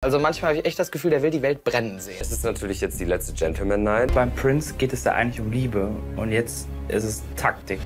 Also manchmal habe ich echt das Gefühl, der will die Welt brennen sehen. Es ist natürlich jetzt die letzte Gentleman Night. Beim Prince geht es da eigentlich um Liebe und jetzt ist es Taktik.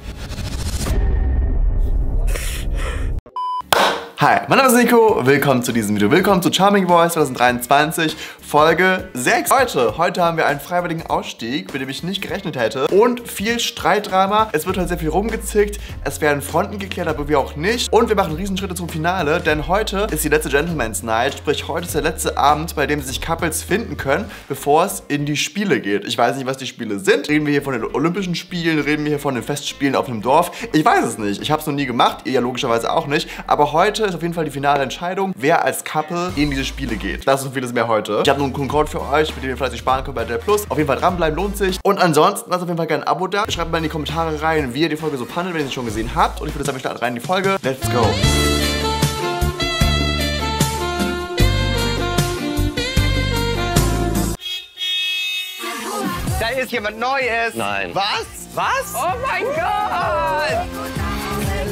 Hi, mein Name ist Nico, willkommen zu diesem Video. Willkommen zu Charming Voice 2023, Folge 6. Heute, heute haben wir einen freiwilligen Ausstieg, mit dem ich nicht gerechnet hätte. Und viel Streitdrama. Es wird heute sehr viel rumgezickt. Es werden Fronten geklärt, aber wir auch nicht. Und wir machen Riesenschritte zum Finale, denn heute ist die letzte Gentleman's Night. Sprich, heute ist der letzte Abend, bei dem sich Couples finden können, bevor es in die Spiele geht. Ich weiß nicht, was die Spiele sind. Reden wir hier von den Olympischen Spielen? Reden wir hier von den Festspielen auf einem Dorf? Ich weiß es nicht. Ich habe es noch nie gemacht. Ihr ja logischerweise auch nicht. Aber heute ist auf jeden Fall die finale Entscheidung, wer als Couple in diese Spiele geht. Das und vieles mehr heute. Ich habe einen Concorde für euch, mit dem ihr fleißig sparen könnt bei der Plus. Auf jeden Fall dranbleiben, lohnt sich. Und ansonsten lasst auf jeden Fall gerne ein Abo da. Schreibt mal in die Kommentare rein, wie ihr die Folge so fandet, wenn ihr sie schon gesehen habt. Und ich würde sagen, wir starten rein in die Folge. Let's go! Da ist jemand Neues. Nein. Was? Was? Oh mein Gott!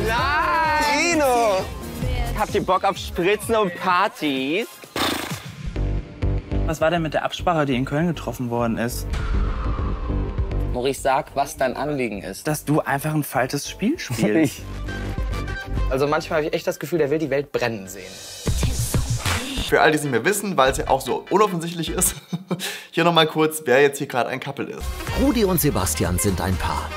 Nein! Habt ihr Bock auf Spritzen und Partys? Was war denn mit der Absprache, die in Köln getroffen worden ist? Maurice, sag, was dein Anliegen ist. Dass du einfach ein falsches Spiel spielst. Also manchmal habe ich echt das Gefühl, der will die Welt brennen sehen. Für all die es nicht mehr wissen, weil es ja auch so unoffensichtlich ist, hier nochmal kurz, wer jetzt hier gerade ein Couple ist. Rudi und Sebastian sind ein Paar.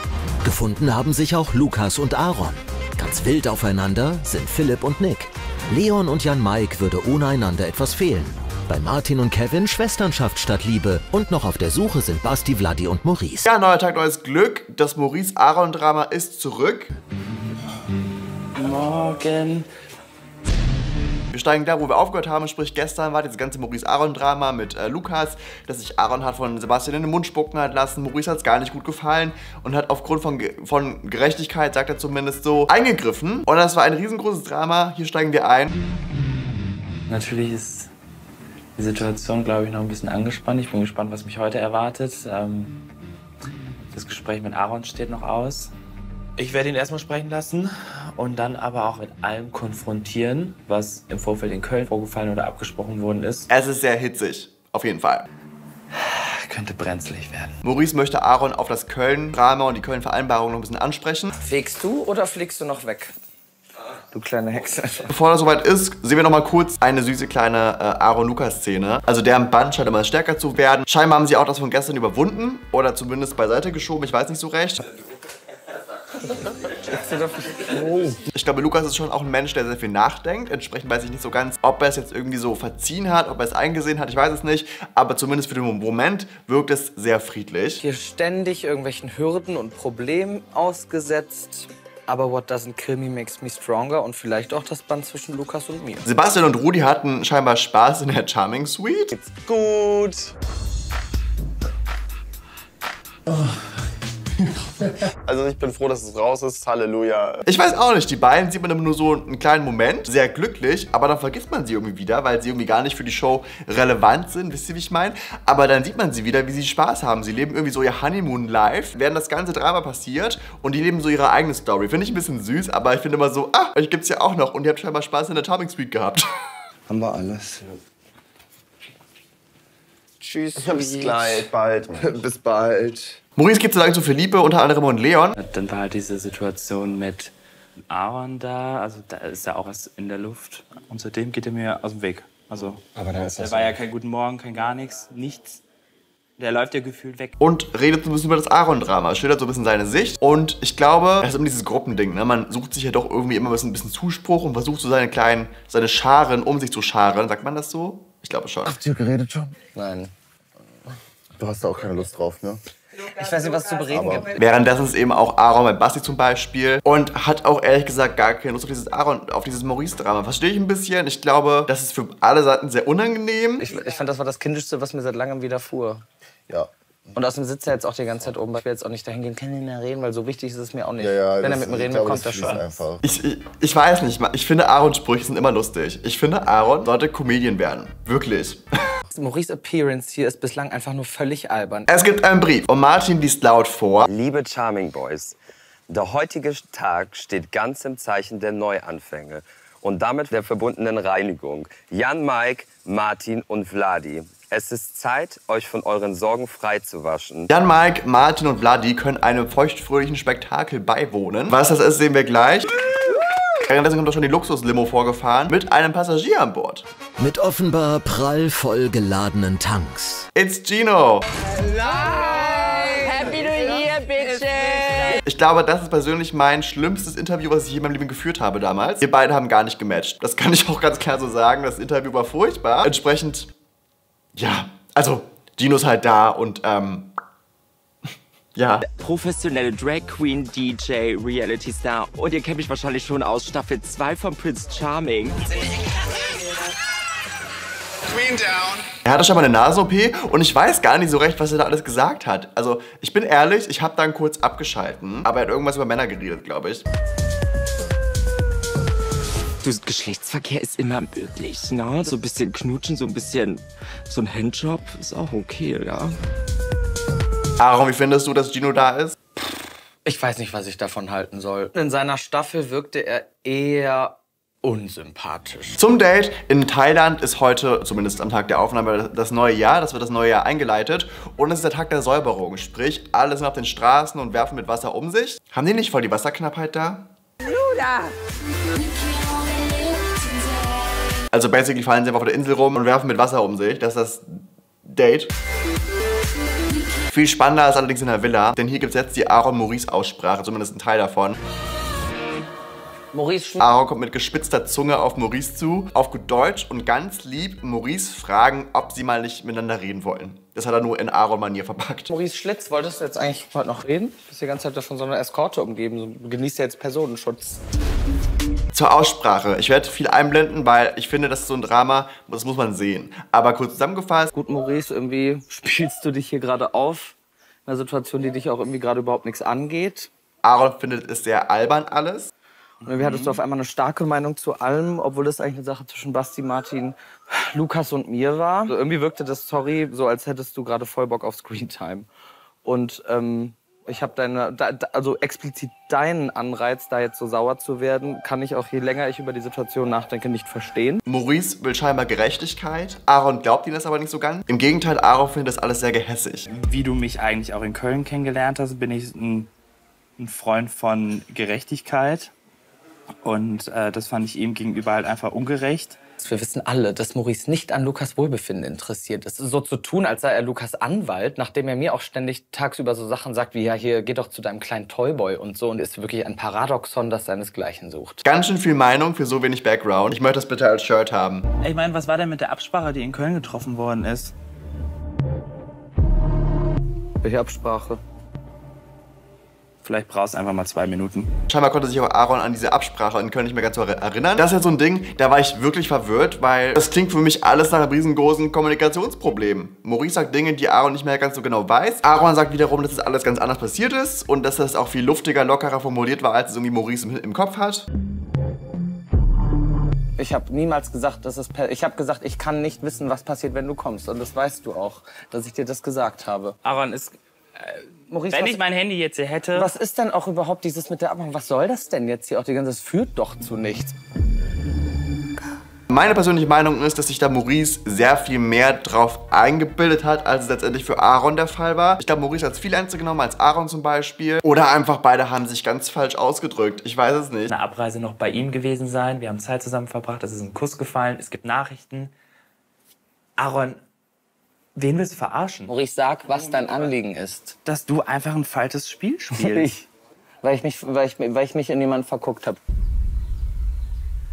Gefunden haben sich auch Lukas und Aaron. Ganz wild aufeinander sind Philipp und Nick. Leon und Jan Mike würde ohne einander etwas fehlen. Bei Martin und Kevin Schwesternschaft statt Liebe. Und noch auf der Suche sind Basti, Vladi und Maurice. Ja, neuer Tag, neues Glück. Das Maurice-Aaron-Drama ist zurück. Morgen. Wir steigen da, wo wir aufgehört haben, sprich gestern war dieses ganze Maurice-Aaron-Drama mit äh, Lukas, dass sich Aaron hat von Sebastian in den Mund spucken hat lassen. Maurice hat es gar nicht gut gefallen und hat aufgrund von, Ge von Gerechtigkeit, sagt er zumindest so, eingegriffen. Und das war ein riesengroßes Drama. Hier steigen wir ein. Natürlich ist die Situation, glaube ich, noch ein bisschen angespannt. Ich bin gespannt, was mich heute erwartet. Ähm, das Gespräch mit Aaron steht noch aus. Ich werde ihn erstmal sprechen lassen und dann aber auch mit allem konfrontieren, was im Vorfeld in Köln vorgefallen oder abgesprochen worden ist. Es ist sehr hitzig, auf jeden Fall. Könnte brenzlig werden. Maurice möchte Aaron auf das Köln-Drama und die Köln-Vereinbarung noch ein bisschen ansprechen. Fegst du oder fliegst du noch weg? Du kleine Hexe. Bevor das soweit ist, sehen wir noch mal kurz eine süße kleine äh, Aaron-Lukas-Szene. Also deren Band scheint immer stärker zu werden. Scheinbar haben sie auch das von gestern überwunden oder zumindest beiseite geschoben. Ich weiß nicht so recht. Ich glaube, Lukas ist schon auch ein Mensch, der sehr viel nachdenkt. Entsprechend weiß ich nicht so ganz, ob er es jetzt irgendwie so verziehen hat, ob er es eingesehen hat, ich weiß es nicht. Aber zumindest für den Moment wirkt es sehr friedlich. Hier ständig irgendwelchen Hürden und Problemen ausgesetzt. Aber what doesn't kill me makes me stronger und vielleicht auch das Band zwischen Lukas und mir. Sebastian und Rudi hatten scheinbar Spaß in der Charming Suite. Gut. Also ich bin froh, dass es raus ist. Halleluja. Ich weiß auch nicht, die beiden sieht man immer nur so einen kleinen Moment, sehr glücklich, aber dann vergisst man sie irgendwie wieder, weil sie irgendwie gar nicht für die Show relevant sind, wisst ihr, wie ich meine? Aber dann sieht man sie wieder, wie sie Spaß haben. Sie leben irgendwie so ihr Honeymoon live, während das ganze Drama passiert und die leben so ihre eigene Story. Finde ich ein bisschen süß, aber ich finde immer so, ah, euch gibt's ja auch noch und ihr habt scheinbar Spaß in der Charming Suite gehabt. Haben wir alles. Tschüss. Bis gleich, bald. Bis bald. Maurice gibt so lange zu Philippe, unter anderem und Leon. Dann war halt diese Situation mit Aaron da, also da ist er auch erst in der Luft. Und seitdem geht er mir aus dem Weg. Also, Aber dann ist der das war so. ja kein Guten Morgen, kein gar nichts, nichts. Der läuft ja gefühlt weg. und redet so ein bisschen über das Aaron-Drama, schildert so ein bisschen seine Sicht. Und ich glaube, es ist immer dieses Gruppending, ne? Man sucht sich ja doch irgendwie immer ein bisschen, ein bisschen Zuspruch und versucht so seine kleinen, seine Scharen um sich zu scharen. Sagt man das so? Ich glaube schon. Habt ihr geredet schon? Nein. Du hast da auch keine Lust drauf, ne? Ich weiß nicht, was zu bereden Aber- gibt. Währenddessen ist eben auch Aaron bei Basti zum Beispiel und hat auch ehrlich gesagt gar keine Lust auf dieses Aaron, auf dieses Maurice-Drama. Verstehe ich ein bisschen. Ich glaube, das ist für alle Seiten sehr unangenehm. Ich, ich fand, das war das Kindischste, was mir seit langem widerfuhr. Ja. Und außerdem sitzt er jetzt auch die ganze Zeit oben. Ich will jetzt auch nicht dahin gehen, kann ihn mehr reden, weil so wichtig ist es mir auch nicht. Ja, ja. Wenn er mit mir ich reden will, kommt er schon. einfach. Ich, ich, ich weiß nicht, ich finde Aarons Sprüche sind immer lustig. Ich finde, Aaron sollte Comedian werden. Wirklich. Maurice Appearance hier ist bislang einfach nur völlig albern. Es gibt einen Brief und Martin liest laut vor. Liebe Charming Boys, der heutige Tag steht ganz im Zeichen der Neuanfänge. und damit der verbundenen Reinigung. Jan, Mike, Martin und Vladi. Es ist Zeit, euch von euren Sorgen frei zu waschen. Jan, Mike, Martin und Vladi können einem feuchtfröhlichen Spektakel beiwohnen. Was das ist, sehen wir gleich. Währenddessen kommt doch schon die Luxuslimo vorgefahren mit einem Passagier an Bord. Mit offenbar prallvoll geladenen Tanks. It's Gino. Happy New Year, Bitches! Ich glaube, das ist persönlich mein schlimmstes Interview, was ich je in meinem Leben geführt habe damals. Wir beide haben gar nicht gematcht. Das kann ich auch ganz klar so sagen. Das Interview war furchtbar. Entsprechend, ja, also Gino ist halt da und ähm, ja. Professionelle Drag Queen, DJ, Reality Star. Und ihr kennt mich wahrscheinlich schon aus Staffel 2 von Prince Charming. Er hatte schon mal eine Nasen-OP und ich weiß gar nicht so recht, was er da alles gesagt hat. Also, ich bin ehrlich, ich habe dann kurz abgeschalten. Aber er hat irgendwas über Männer geredet, glaube ich. Du, Geschlechtsverkehr ist immer möglich, ne? So ein bisschen knutschen, so ein bisschen, so ein Handjob ist auch okay, ja. Aaron, wie findest du, dass Gino da ist? Ich weiß nicht, was ich davon halten soll. In seiner Staffel wirkte er eher unsympathisch. Zum Date in Thailand ist heute, zumindest am Tag der Aufnahme, das neue Jahr. Das wird das neue Jahr eingeleitet. Und es ist der Tag der Säuberung. Sprich, alle sind auf den Straßen und werfen mit Wasser um sich. Haben die nicht voll die Wasserknappheit da? Also basically fallen sie einfach auf der Insel rum und werfen mit Wasser um sich. Das ist das Date. Viel spannender ist allerdings in der Villa, denn hier gibt es jetzt die Aaron-Maurice-Aussprache, zumindest ein Teil davon. Maurice. Aaron kommt mit gespitzter Zunge auf Maurice zu, auf gut Deutsch und ganz lieb Maurice fragen, ob sie mal nicht miteinander reden wollen. Das hat er nur in Aaron-Manier verpackt. Maurice Schlitz, wolltest du jetzt eigentlich heute noch reden? Du bist die ganze Zeit von so einer Eskorte umgeben. Genießt ja jetzt Personenschutz. Zur Aussprache. Ich werde viel einblenden, weil ich finde, das ist so ein Drama, das muss man sehen. Aber kurz zusammengefasst, Gut, Maurice, irgendwie spielst du dich hier gerade auf. In einer Situation, die dich auch irgendwie gerade überhaupt nichts angeht. Aaron findet es sehr albern alles. Und irgendwie hattest du auf einmal eine starke Meinung zu allem, obwohl das eigentlich eine Sache zwischen Basti, Martin, Lukas und mir war. Also irgendwie wirkte das, sorry, so als hättest du gerade voll Bock auf Screentime. Und ähm, ich habe deine, also explizit deinen Anreiz, da jetzt so sauer zu werden, kann ich auch je länger ich über die Situation nachdenke, nicht verstehen. Maurice will scheinbar Gerechtigkeit. Aaron glaubt ihm das aber nicht so ganz. Im Gegenteil, Aaron findet das alles sehr gehässig. Wie du mich eigentlich auch in Köln kennengelernt hast, bin ich ein, ein Freund von Gerechtigkeit. Und äh, das fand ich ihm gegenüber halt einfach ungerecht. Wir wissen alle, dass Maurice nicht an Lukas Wohlbefinden interessiert ist. So zu tun, als sei er Lukas Anwalt, nachdem er mir auch ständig tagsüber so Sachen sagt wie, ja, hier, geh doch zu deinem kleinen Toyboy und so. Und ist wirklich ein Paradoxon, das seinesgleichen sucht. Ganz schön viel Meinung für so wenig Background. Ich möchte das bitte als Shirt haben. Ich meine, was war denn mit der Absprache, die in Köln getroffen worden ist? Welche Absprache? Vielleicht brauchst du einfach mal zwei Minuten. Scheinbar konnte sich auch Aaron an diese Absprache in Köln nicht mehr ganz so er- erinnern. Das ist ja so ein Ding, da war ich wirklich verwirrt, weil das klingt für mich alles nach einem riesengroßen Kommunikationsproblem. Maurice sagt Dinge, die Aaron nicht mehr ganz so genau weiß. Aaron sagt wiederum, dass das alles ganz anders passiert ist und dass das auch viel luftiger, lockerer formuliert war, als es irgendwie Maurice im, im Kopf hat. Ich habe niemals gesagt, dass es ich habe gesagt, ich kann nicht wissen, was passiert, wenn du kommst. Und das weißt du auch, dass ich dir das gesagt habe. Aaron, ist, Maurice, wenn was, ich mein Handy jetzt hier hätte. was ist denn auch überhaupt dieses mit der Abmachung? Was soll das denn jetzt hier auch die ganze? Das führt doch zu nichts. Meine persönliche Meinung ist, dass sich da Maurice sehr viel mehr drauf eingebildet hat, als es letztendlich für Aaron der Fall war. Ich glaube, Maurice hat es viel ernster genommen als Aaron zum Beispiel. Oder einfach beide haben sich ganz falsch ausgedrückt. Ich weiß es nicht. eine Abreise noch bei ihm gewesen sein. Wir haben Zeit zusammen verbracht. Es ist ein Kuss gefallen. Es gibt Nachrichten. Aaron, wen willst du verarschen? Maurice, sag, was dein Anliegen ist. Dass du einfach ein falsches Spiel spielst. Weil, ich mich, weil, ich, weil ich mich in jemanden verguckt habe.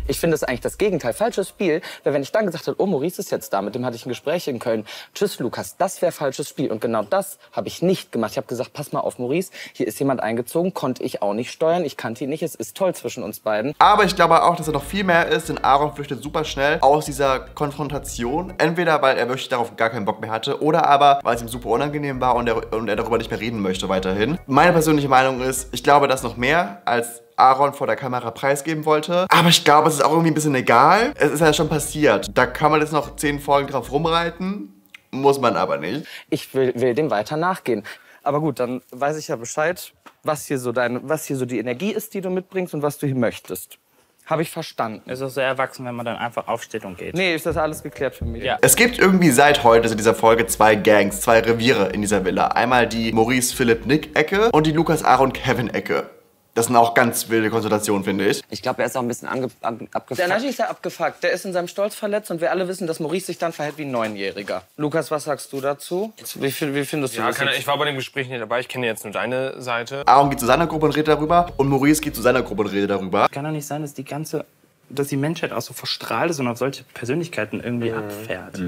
Ich finde es eigentlich das Gegenteil. Falsches Spiel, weil wenn ich dann gesagt hätte, oh, Maurice ist jetzt da, mit dem hatte ich ein Gespräch in Köln. Tschüss, Lukas, das wäre falsches Spiel. Und genau das habe ich nicht gemacht. Ich habe gesagt, pass mal auf, Maurice, hier ist jemand eingezogen, konnte ich auch nicht steuern, ich kannte ihn nicht, es ist toll zwischen uns beiden. Aber ich glaube auch, dass er noch viel mehr ist, denn Aaron flüchtet super schnell aus dieser Konfrontation. Entweder, weil er wirklich darauf gar keinen Bock mehr hatte, oder aber, weil es ihm super unangenehm war und er, und er darüber nicht mehr reden möchte weiterhin. Meine persönliche Meinung ist, ich glaube, dass noch mehr als Aaron vor der Kamera preisgeben wollte. Aber ich glaube, es ist auch irgendwie ein bisschen egal. Es ist ja schon passiert. Da kann man jetzt noch zehn Folgen drauf rumreiten. Muss man aber nicht. Ich will, will dem weiter nachgehen. Aber gut, dann weiß ich ja Bescheid, was hier, so deine, was hier so die Energie ist, die du mitbringst und was du hier möchtest. Habe ich verstanden. Ist auch sehr erwachsen, wenn man dann einfach aufsteht und geht. Nee, ist das alles geklärt für mich. Ja. Es gibt irgendwie seit heute in dieser Folge zwei Gangs, zwei Reviere in dieser Villa. Einmal die Maurice Philipp Nick Ecke und die Lukas Aaron Kevin Ecke. Das sind auch ganz wilde Konstellationen, finde ich. Ich glaube, er ist auch ein bisschen ange ab Der abgefuckt. natürlich ist ja abgefuckt. Der ist in seinem Stolz verletzt und wir alle wissen, dass Maurice sich dann verhält wie ein Neunjähriger. Lukas, was sagst du dazu? Wie, wie findest du Ja, das? keine, ich war bei dem Gespräch nicht dabei, ich kenne jetzt nur deine Seite. Aaron geht zu seiner Gruppe und redet darüber und Maurice geht zu seiner Gruppe und redet darüber. Kann doch nicht sein, dass die ganze, dass die Menschheit auch so verstrahlt ist und auf solche Persönlichkeiten irgendwie abfährt.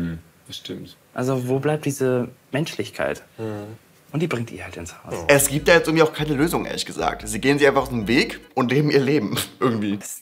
Das stimmt. Also wo bleibt diese Menschlichkeit? Und die bringt ihr halt ins Haus. Es gibt da jetzt irgendwie auch keine Lösung, ehrlich gesagt. Sie gehen sich einfach aus dem Weg und leben ihr Leben irgendwie. Das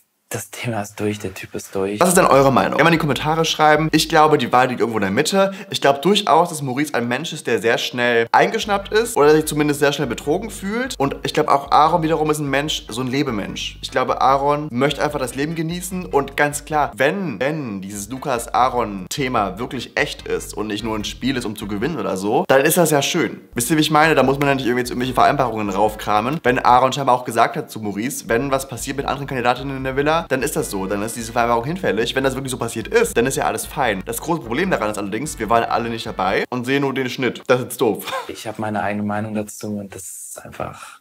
Thema ist durch, der Typ ist durch. Was ist denn eure Meinung? Gerne mal in die Kommentare schreiben. Ich glaube, die Wahl liegt irgendwo in der Mitte. Ich glaube durchaus, dass Maurice ein Mensch ist, der sehr schnell eingeschnappt ist oder sich zumindest sehr schnell betrogen fühlt. Und ich glaube auch Aaron wiederum ist ein Mensch, so ein Lebemensch. Ich glaube, Aaron möchte einfach das Leben genießen und ganz klar, wenn, wenn dieses Lukas-Aaron-Thema wirklich echt ist und nicht nur ein Spiel ist, um zu gewinnen oder so, dann ist das ja schön. Wisst ihr, wie ich meine? Da muss man ja nicht irgendwie jetzt irgendwelche Vereinbarungen raufkramen. Wenn Aaron scheinbar auch gesagt hat zu Maurice, wenn was passiert mit anderen Kandidatinnen in der Villa, dann ist das so. Dann ist diese Vereinbarung hinfällig. Wenn das wirklich so passiert ist, dann ist ja alles fein. Das große Problem daran ist allerdings, wir waren alle nicht dabei und sehen nur den Schnitt. Das ist doof. Ich habe meine eigene Meinung dazu und das ist einfach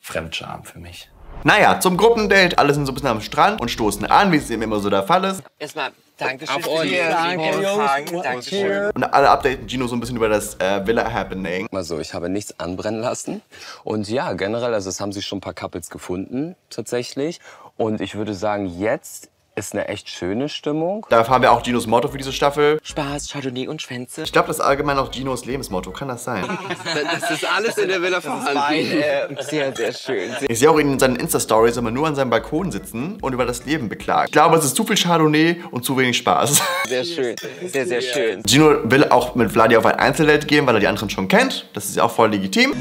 Fremdscham für mich. Naja, zum Gruppendate. Alle sind so ein bisschen am Strand und stoßen an, wie es eben immer so der Fall ist. Erstmal Dankeschön. Auf euch. Danke, Jungs. Dankeschön. Und alle updaten Gino so ein bisschen über das äh, Villa-Happening. Also, ich habe nichts anbrennen lassen. Und ja, generell, also es haben sich schon ein paar Couples gefunden, tatsächlich. Und ich würde sagen, jetzt ist eine echt schöne Stimmung. Da haben wir auch Ginos Motto für diese Staffel. Spaß, Chardonnay und Schwänze. Ich glaube, das ist allgemein auch Ginos Lebensmotto. Kann das sein? Das ist alles in der Villa vorhanden. Äh, sehr, sehr schön. Ich sehe auch ihn in seinen Insta-Stories immer nur an seinem Balkon sitzen und über das Leben beklagen. Ich glaube, es ist zu viel Chardonnay und zu wenig Spaß. Sehr schön. Sehr, sehr schön. Gino will auch mit Vladi auf ein Einzeldate gehen, weil er die anderen schon kennt. Das ist ja auch voll legitim.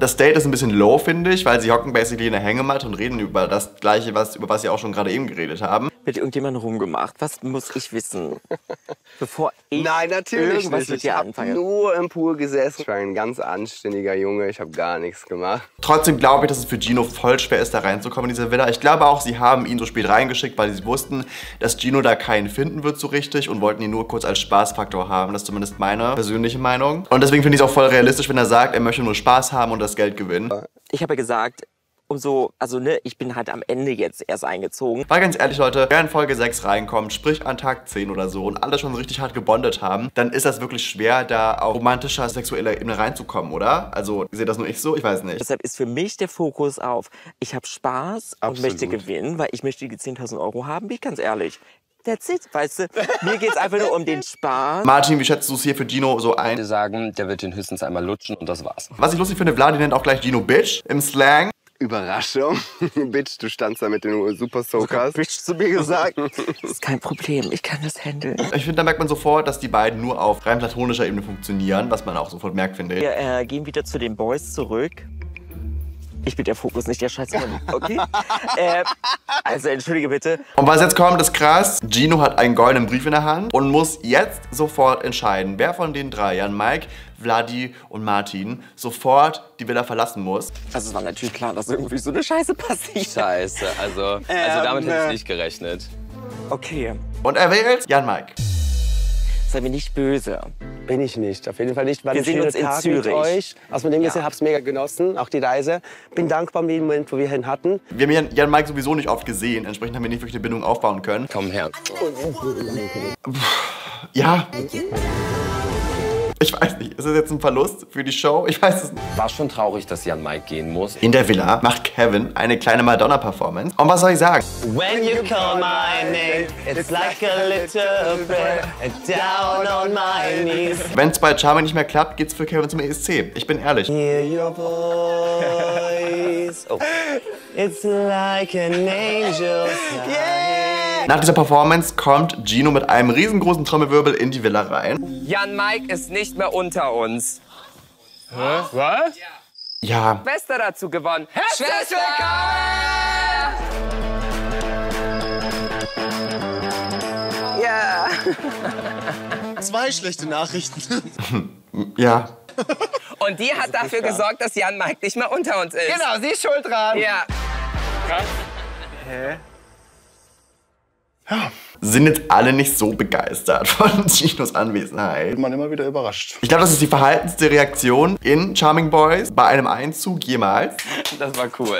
Das Date ist ein bisschen low, finde ich, weil sie hocken basically in der Hängematte und reden über das Gleiche, was, über was sie auch schon gerade eben geredet haben. Wird irgendjemand rumgemacht? Was muss ich wissen? Bevor ich Nein, natürlich irgendwas nicht. mit Ich dir habe anfange. nur im Pool gesessen. Ich war ein ganz anständiger Junge. Ich habe gar nichts gemacht. Trotzdem glaube ich, dass es für Gino voll schwer ist, da reinzukommen in diese Villa. Ich glaube auch, sie haben ihn so spät reingeschickt, weil sie wussten, dass Gino da keinen finden wird so richtig und wollten ihn nur kurz als Spaßfaktor haben. Das ist zumindest meine persönliche Meinung. Und deswegen finde ich es auch voll realistisch, wenn er sagt, er möchte nur Spaß haben und das Geld gewinnen. Ich habe ja gesagt, umso, also ne, ich bin halt am Ende jetzt erst eingezogen. Weil ganz ehrlich, Leute, wer in Folge 6 reinkommt, sprich an Tag 10 oder so und alle schon richtig hart gebondet haben, dann ist das wirklich schwer, da auf romantischer, sexueller Ebene reinzukommen, oder? Also, sehe das nur ich so? Ich weiß nicht. Deshalb ist für mich der Fokus auf, ich habe Spaß und möchte gewinnen, weil ich möchte die 10.000 Euro haben, bin ich ganz ehrlich. That's it, weißt du? Mir geht's einfach nur um den Spaß. Martin, wie schätzt du es hier für Gino so ein? Wir sagen, der wird ihn höchstens einmal lutschen und das war's. Was ich lustig finde, Vladi nennt auch gleich Gino Bitch im Slang. Überraschung. Bitch, du standst da mit den Super Soakers. Bitch zu mir gesagt. Das ist kein Problem, ich kann das handeln. Ich finde, da merkt man sofort, dass die beiden nur auf rein platonischer Ebene funktionieren, was man auch sofort merkt, finde ich. Wir äh, gehen wieder zu den Boys zurück. Ich bin der Fokus, nicht der Scheißmann. Okay? äh, also entschuldige bitte. Und was jetzt kommt, ist krass. Gino hat einen goldenen Brief in der Hand und muss jetzt sofort entscheiden, wer von den drei, Jan Mike, Vladi und Martin, sofort die Villa verlassen muss. Also es war natürlich klar, dass irgendwie so eine Scheiße passiert. Scheiße, also, also damit hätte ich nicht gerechnet. Okay, Und er wählt Jan Mike. Sei mir nicht böse. Bin ich nicht, auf jeden Fall nicht. War Wir ein sehen uns in Tag Zürich. mit euch. Aus dem gesehen, hab's mega genossen, auch die Reise. Bin dankbar um den Moment, wo wir ihn hatten. Wir haben Jan, Jan Mike sowieso nicht oft gesehen, entsprechend haben wir nicht wirklich eine Bindung aufbauen können. Komm her. Ja. Ich weiß nicht, ist das jetzt ein Verlust für die Show? Ich weiß es nicht. War schon traurig, dass Jan Mike gehen muss. In der Villa macht Kevin eine kleine Madonna-Performance. Und was soll ich sagen? When you call my name, it's like a little prayer down on my knees. Wenn es bei Charming nicht mehr klappt, geht's für Kevin zum ESC. Ich bin ehrlich. Hear your voice. Oh. It's like an angel. Nach dieser Performance kommt Gino mit einem riesengroßen Trommelwirbel in die Villa rein. Jan Mike ist nicht mehr unter uns. Ja, Schwester dazu gewonnen. Schwester! Ja. Zwei schlechte Nachrichten. ja. Und die hat dafür gesorgt, dass Jan Mike nicht mehr unter uns ist. Genau, sie ist schuld dran. Ja. Hä? Ja. Sind jetzt alle nicht so begeistert von Ginos Anwesenheit. Wird man immer wieder überrascht. Ich glaube, das ist die verhaltenste Reaktion in Charming Boys bei einem Einzug jemals. Das war cool.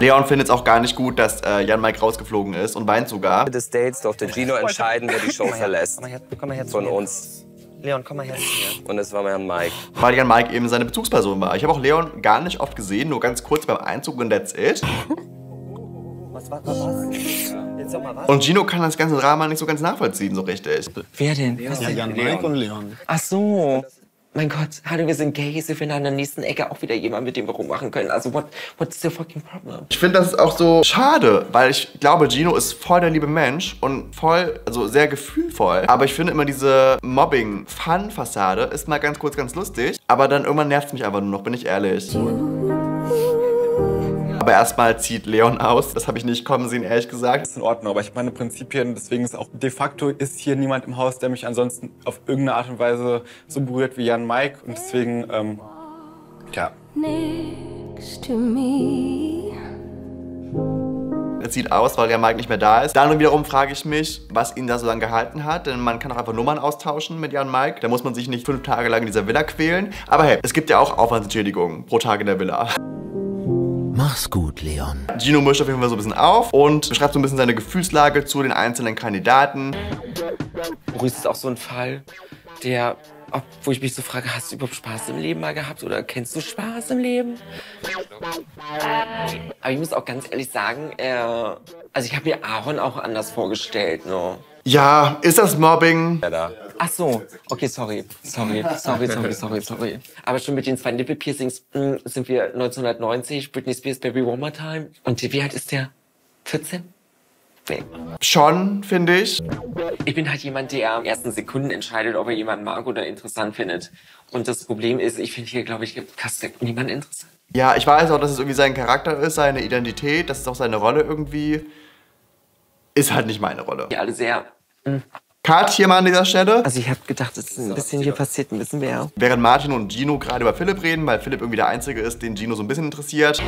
Leon findet es auch gar nicht gut, dass äh, Jan Mike rausgeflogen ist und weint sogar. Des Dates durfte Gino entscheiden, wer die Show verlässt. Komm mal her, komm mal her zu Von uns. Leon, komm mal her zu mir. Und es war Herrn Mike. Weil Jan Mike eben seine Bezugsperson war. Ich habe auch Leon gar nicht oft gesehen, nur ganz kurz beim Einzug und that's it. Was war was? Jetzt sag mal was. Und Gino kann das ganze Drama nicht so ganz nachvollziehen, so richtig. Wer denn? Was Ja? Jan Mike und Leon. Ach so. Mein Gott, hallo, wir sind Gays. Wir finden an der nächsten Ecke auch wieder jemanden, mit dem wir rummachen können. Also, what, what's the fucking problem? Ich finde das ist auch so schade, weil ich glaube, Gino ist voll der liebe Mensch und voll, also sehr gefühlvoll. Aber ich finde immer diese Mobbing-Fun-Fassade ist mal ganz kurz ganz lustig, aber dann irgendwann nervt es mich einfach nur noch, bin ich ehrlich. Aber erstmal zieht Leon aus. Das habe ich nicht kommen sehen, ehrlich gesagt. ist in Ordnung, aber ich habe meine Prinzipien, deswegen ist auch de facto ist hier niemand im Haus, der mich ansonsten auf irgendeine Art und Weise so berührt wie Jan Mike und deswegen, ähm, ja. next to me. Er zieht aus, weil der Mike nicht mehr da ist. Dann wiederum frage ich mich, was ihn da so lange gehalten hat. Denn man kann auch einfach Nummern austauschen mit Jan Mike. Da muss man sich nicht fünf Tage lang in dieser Villa quälen. Aber hey, es gibt ja auch Aufwandsentschädigungen pro Tag in der Villa. Mach's gut, Leon. Gino mischt auf jeden Fall so ein bisschen auf und beschreibt so ein bisschen seine Gefühlslage zu den einzelnen Kandidaten. Maurice ist auch so ein Fall, der, ob, wo ich mich so frage, hast du überhaupt Spaß im Leben mal gehabt oder kennst du Spaß im Leben? Aber ich muss auch ganz ehrlich sagen, äh, also ich habe mir Aaron auch anders vorgestellt, ne? Ja, ist das Mobbing? Ach so, okay, sorry, sorry, sorry, sorry, sorry, sorry. Aber schon mit den zwei Nippelpiercings mh, sind wir 1990, Britney Spears Baby One More Time. Und wie alt ist der? 14? Nee. Schon, finde ich. Ich bin halt jemand, der am ersten Sekunden entscheidet, ob er jemanden mag oder interessant findet. Und das Problem ist, ich finde hier, glaube ich, fast niemand interessant. Ja, ich weiß auch, dass es irgendwie sein Charakter ist, seine Identität, das ist auch seine Rolle irgendwie. Ist halt nicht meine Rolle. Die alle sehr. Cut hier mal an dieser Stelle. Also ich habe gedacht, es ist ein bisschen hier passiert, ein bisschen mehr. Während Martin und Gino gerade über Philipp reden, weil Philipp irgendwie der Einzige ist, den Gino so ein bisschen interessiert.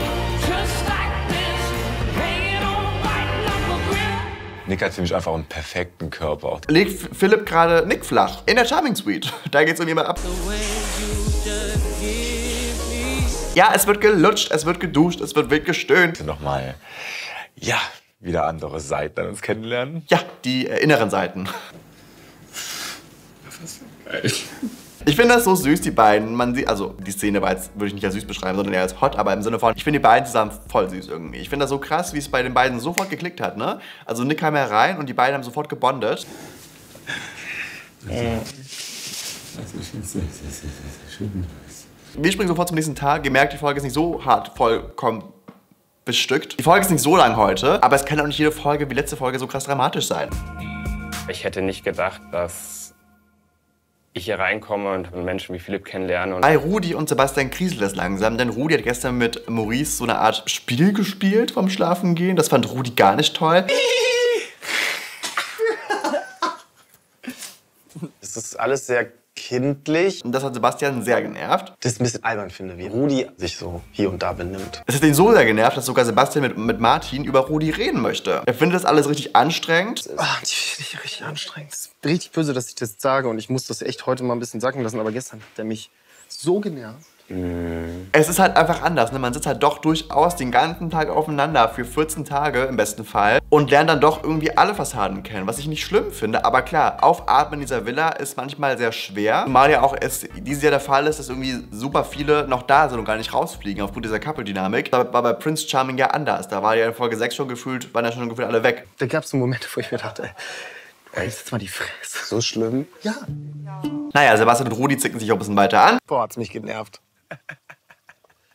Nick hat für mich einfach einen perfekten Körper. legt Philipp gerade Nick flach in der Charming Suite. Da geht's um jemand ab. Ja, es wird gelutscht, es wird geduscht, es wird wild gestöhnt. Nochmal, ja, wieder andere Seiten an uns kennenlernen. Ja, die äh, inneren Seiten. Ich finde das so süß, die beiden. Man sieht, also die Szene war jetzt, würde ich nicht als süß beschreiben, sondern eher als hot, aber im Sinne von, ich finde die beiden zusammen voll süß irgendwie. Ich finde das so krass, wie es bei den beiden sofort geklickt hat, ne? Also Nick kam herein und die beiden haben sofort gebondet. Wir springen sofort zum nächsten Tag. Gemerkt, die Folge ist nicht so hart vollkommen bestückt. Die Folge ist nicht so lang heute, aber es kann auch nicht jede Folge wie letzte Folge so krass dramatisch sein. Ich hätte nicht gedacht, dass ich hier reinkomme und Menschen wie Philipp kennenlerne. Und Bei Rudi und Sebastian kriselt es langsam, denn Rudi hat gestern mit Maurice so eine Art Spiel gespielt vom Schlafengehen. Das fand Rudi gar nicht toll. Es ist alles sehr kindlich. Und das hat Sebastian sehr genervt. Das ist ein bisschen albern finde, wie Rudi sich so hier und da benimmt. Es hat ihn so sehr genervt, dass sogar Sebastian mit, mit Martin über Rudi reden möchte. Er findet das alles richtig anstrengend. Die finde ich richtig anstrengend. Es ist richtig böse, dass ich das sage und ich muss das echt heute mal ein bisschen sacken lassen. Aber gestern hat der mich so genervt. Es ist halt einfach anders. Ne? Man sitzt halt doch durchaus den ganzen Tag aufeinander für 14 Tage im besten Fall und lernt dann doch irgendwie alle Fassaden kennen, was ich nicht schlimm finde. Aber klar, aufatmen in dieser Villa ist manchmal sehr schwer. Zumal ja auch es dieses Jahr der Fall ist, dass irgendwie super viele noch da sind und gar nicht rausfliegen aufgrund dieser Couple-Dynamik. War bei Prince Charming ja anders. Da war ja in Folge 6 schon gefühlt, waren ja schon gefühlt alle weg. Da gab es so Momente, wo ich mir dachte, ey, jetzt mal die Fresse. So schlimm? Ja. Naja, Sebastian und Rudi zicken sich auch ein bisschen weiter an. Boah, hat's mich genervt.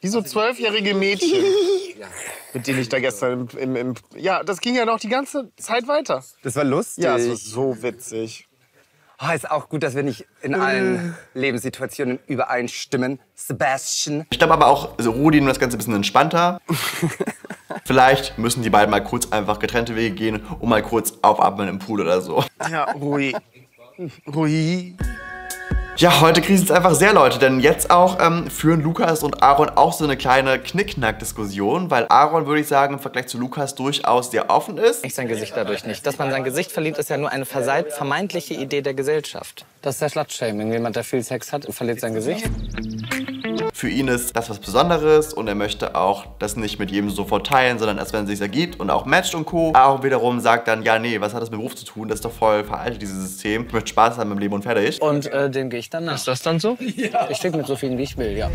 Wie so zwölfjährige Mädchen, mit denen ich da gestern im, im, im. Ja, das ging ja noch die ganze Zeit weiter. Das war lustig. Ja, es war so witzig. Oh, ist auch gut, dass wir nicht in allen Lebenssituationen übereinstimmen. Sebastian. Ich glaube aber auch, also Rudi nimmt das Ganze ein bisschen entspannter. Vielleicht müssen die beiden mal kurz einfach getrennte Wege gehen und mal kurz aufatmen im Pool oder so. Ja, Rui. Rui. Ja, heute kriselt es einfach sehr, Leute, denn jetzt auch ähm, führen Lukas und Aaron auch so eine kleine Knickknack-Diskussion, weil Aaron, würde ich sagen, im Vergleich zu Lukas durchaus sehr offen ist. Ich sein Gesicht dadurch nicht. Dass man sein Gesicht verliert, ist ja nur eine vermeintliche Idee der Gesellschaft. Das ist der Slutshaming. Jemand, der viel Sex hat, verliert sein Gesicht. Für ihn ist das was Besonderes und er möchte auch das nicht mit jedem sofort teilen, sondern erst wenn es sich ergibt und auch matcht und Co. Aaron wiederum sagt dann, ja nee, was hat das mit Beruf zu tun? Das ist doch voll veraltet, dieses System. Ich möchte Spaß haben im Leben und fertig. Und äh, dem gehe ich dann nach. Ist das dann so? Ja. Ich stecke mit so vielen, wie ich will, ja.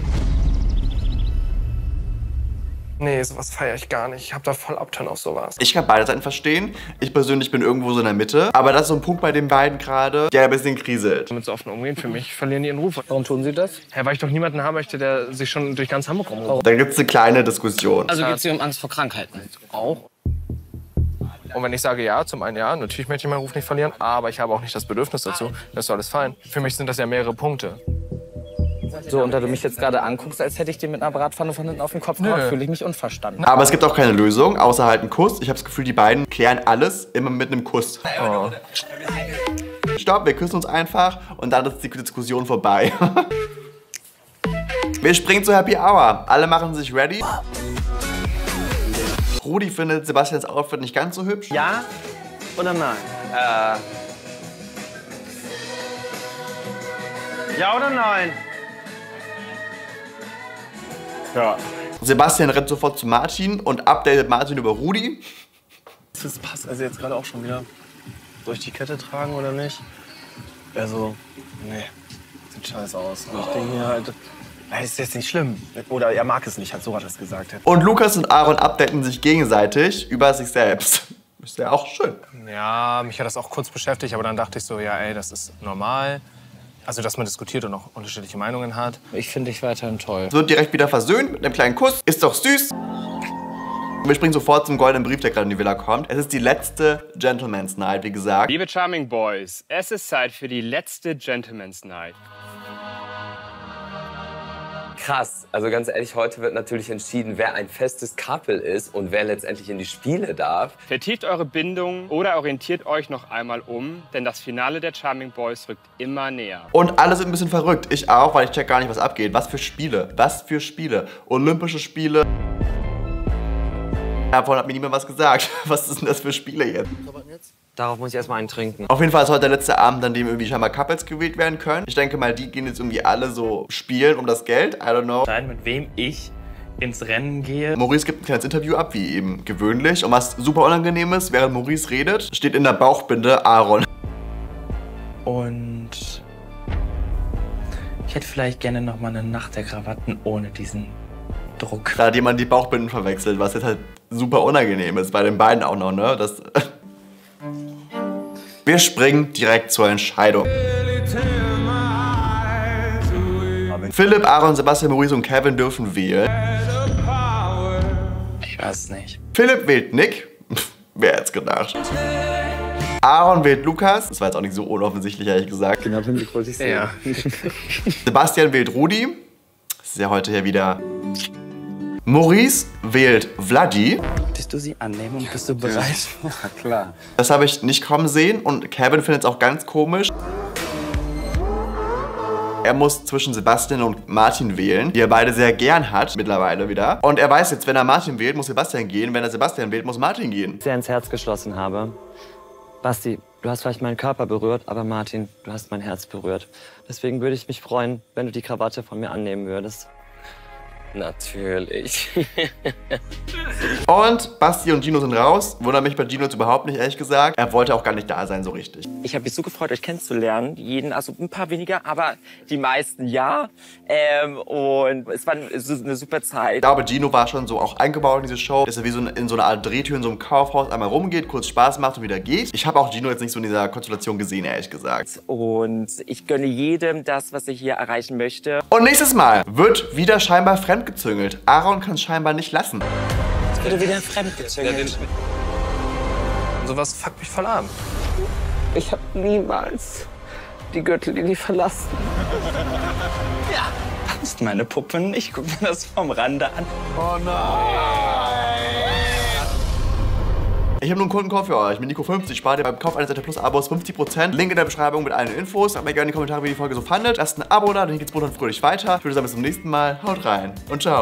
Nee, sowas feiere ich gar nicht. Ich habe da voll Abturn auf sowas. Ich kann beide Seiten verstehen. Ich persönlich bin irgendwo so in der Mitte. Aber das ist so ein Punkt bei den beiden gerade, der ein bisschen kriselt. Damit so offen umgehen, für mich verlieren die ihren Ruf. Warum tun sie das? Hä, weil ich doch niemanden haben möchte, der sich schon durch ganz Hamburg rumruft. Da gibt es eine kleine Diskussion. Also geht es hier um Angst vor Krankheiten? Auch. Und wenn ich sage ja, zum einen ja, natürlich möchte ich meinen Ruf nicht verlieren, aber ich habe auch nicht das Bedürfnis dazu. Das ist alles fein. Für mich sind das ja mehrere Punkte. So, und da du mich jetzt gerade anguckst, als hätte ich dir mit einer Bratpfanne von hinten auf den Kopf gehauen, fühle ich mich unverstanden. Aber es gibt auch keine Lösung, außer halt einen Kuss. Ich habe das Gefühl, die beiden klären alles immer mit einem Kuss. Oh. Stopp, wir küssen uns einfach und dann ist die Diskussion vorbei. wir springen zur Happy Hour. Alle machen sich ready. Rudi findet Sebastians Outfit nicht ganz so hübsch. Ja oder nein? Äh. Ja oder nein? Ja. Sebastian rennt sofort zu Martin und updatet Martin über Rudi. Das passt also jetzt gerade auch schon wieder. Soll ich die Kette tragen oder nicht? Also, nee, sieht scheiße aus. Und ich denke mir halt, ey, ist jetzt nicht schlimm. Oder er mag es nicht, halt so hat es gesagt. Und Lukas und Aaron updaten sich gegenseitig über sich selbst. Ist ja auch schön. Ja, mich hat das auch kurz beschäftigt, aber dann dachte ich so, ja, ey, das ist normal. Also, dass man diskutiert und auch unterschiedliche Meinungen hat. Ich finde dich weiterhin toll. Wird direkt wieder versöhnt mit einem kleinen Kuss. Ist doch süß. Wir springen sofort zum goldenen Brief, der gerade in die Villa kommt. Es ist die letzte Gentleman's Night, wie gesagt. Liebe Charming Boys, es ist Zeit für die letzte Gentleman's Night. Krass. Also ganz ehrlich, heute wird natürlich entschieden, wer ein festes Couple ist und wer letztendlich in die Spiele darf. Vertieft eure Bindung oder orientiert euch noch einmal um, denn das Finale der Charming Boys rückt immer näher. Und alle sind ein bisschen verrückt. Ich auch, weil ich check gar nicht, was abgeht. Was für Spiele? Was für Spiele? Olympische Spiele. Davon hat mir niemand was gesagt. Was ist denn das für Spiele jetzt? Darauf muss ich erstmal einen trinken. Auf jeden Fall ist heute der letzte Abend, an dem irgendwie scheinbar Couples gewählt werden können. Ich denke mal, die gehen jetzt irgendwie alle so spielen um das Geld. I don't know. Entscheiden, mit wem ich ins Rennen gehe. Maurice gibt ein kleines Interview ab, wie eben gewöhnlich. Und was super unangenehm ist, während Maurice redet, steht in der Bauchbinde Aaron. Und ich hätte vielleicht gerne noch mal eine Nacht der Krawatten ohne diesen Druck. Da hat jemand die Bauchbinden verwechselt, was jetzt halt super unangenehm ist. Bei den beiden auch noch, ne? Das Wir springen direkt zur Entscheidung. Philipp, Aaron, Sebastian, Maurice und Kevin dürfen wählen. Ich weiß nicht. Philipp wählt Nick. Wer hätte es gedacht? Aaron wählt Lukas. Das war jetzt auch nicht so unoffensichtlich, ehrlich gesagt. Genau, Blick wollte ich sehen. Ja. Sebastian wählt Rudi. Das ist ja heute hier wieder. Maurice wählt Vladi. Möchtest du sie annehmen und bist du bereit? Ja, klar. Das habe ich nicht kommen sehen und Kevin findet es auch ganz komisch. Er muss zwischen Sebastian und Martin wählen, die er beide sehr gern hat, mittlerweile wieder. Und er weiß jetzt, wenn er Martin wählt, muss Sebastian gehen. Wenn er Sebastian wählt, muss Martin gehen. Sehr ins Herz geschlossen habe. Basti, du hast vielleicht meinen Körper berührt, aber Martin, du hast mein Herz berührt. Deswegen würde ich mich freuen, wenn du die Krawatte von mir annehmen würdest. Natürlich. Und Basti und Gino sind raus. Wundert mich bei Gino jetzt überhaupt nicht, ehrlich gesagt. Er wollte auch gar nicht da sein, so richtig. Ich habe mich so gefreut, euch kennenzulernen. Jeden, also ein paar weniger, aber die meisten ja. Ähm, und es war eine super Zeit. Ich glaube, Gino war schon so auch eingebaut in diese Show, dass er wie so in so einer Art Drehtür in so einem Kaufhaus einmal rumgeht, kurz Spaß macht und wieder geht. Ich habe auch Gino jetzt nicht so in dieser Konstellation gesehen, ehrlich gesagt. Und ich gönne jedem das, was er hier erreichen möchte. Und nächstes Mal wird wieder scheinbar fremdgezüngelt. Aaron kann es scheinbar nicht lassen. Es wurde wieder fremdgezüngelt. Sowas fuckt mich voll an. Ich habe niemals die Gürtellinie verlassen. Ja, das ist meine Puppe. Ich gucke mir das vom Rande an. Oh nein! Ich habe nur einen Kundencode für euch. Mit Nico50 spart ihr beim Kauf eines RTL Plus Abos 50%. Link in der Beschreibung mit allen Infos. Schreibt mir gerne in die Kommentare, wie ihr die Folge so fandet. Lasst ein Abo da, dann geht's und fröhlich weiter. Ich würde sagen, bis zum nächsten Mal. Haut rein und ciao.